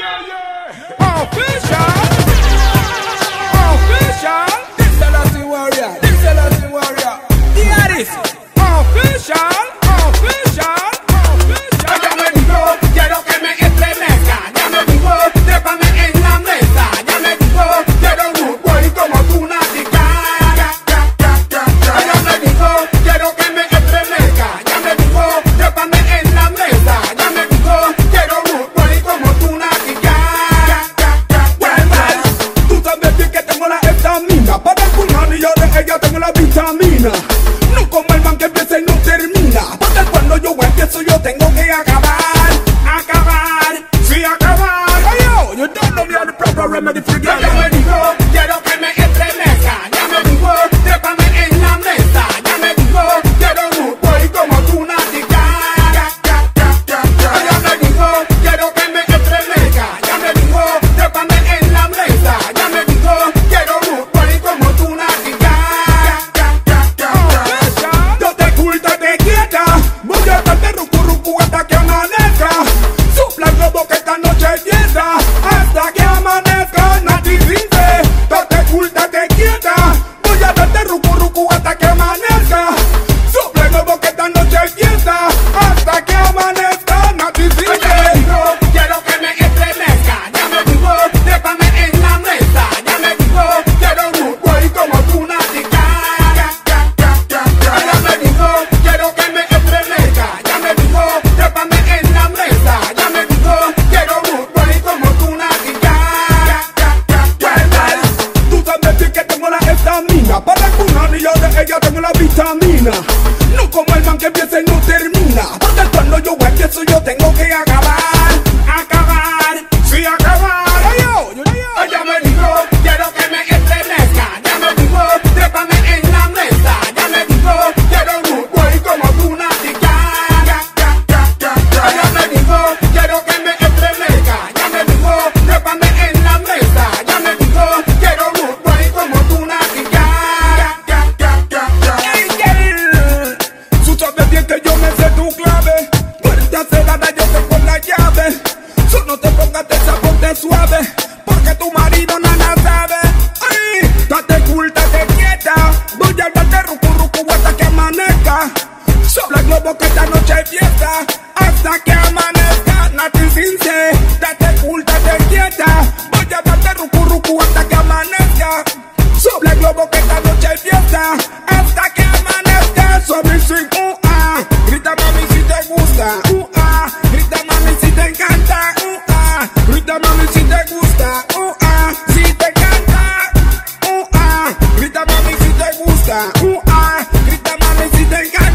yeah, yeah. Official. tengo la vitamina. No como el man que empieza y no termina. Porque cuando yo empiezo yo tengo que acabar. Acabar, sí acabar. Hey yo, you don't know me on the proper remedy for getting ready. yo de ella tengo la vitamina. No como el man que empieza y no termina. quieres yo te la llave. Solo te pongas de esa ponte suave, porque tu marido nada sabe. Ay, date culta, te quieta. Voy a darte rucu rucu hasta que amanezca. Sobre el globo que esta noche es fiesta, hasta que amanezca. Nati sinse, date culta, te quieta. Voy a darte rucu rucu hasta que amanezca. Sobre el globo que esta noche es fiesta, hasta que amanezca. Sobre el swing, uh, -ah. grita mami si te gusta. te gusta, uh ah, si te encanta, uh ah, grita mami si te gusta, uh ah, grita mami si te encanta.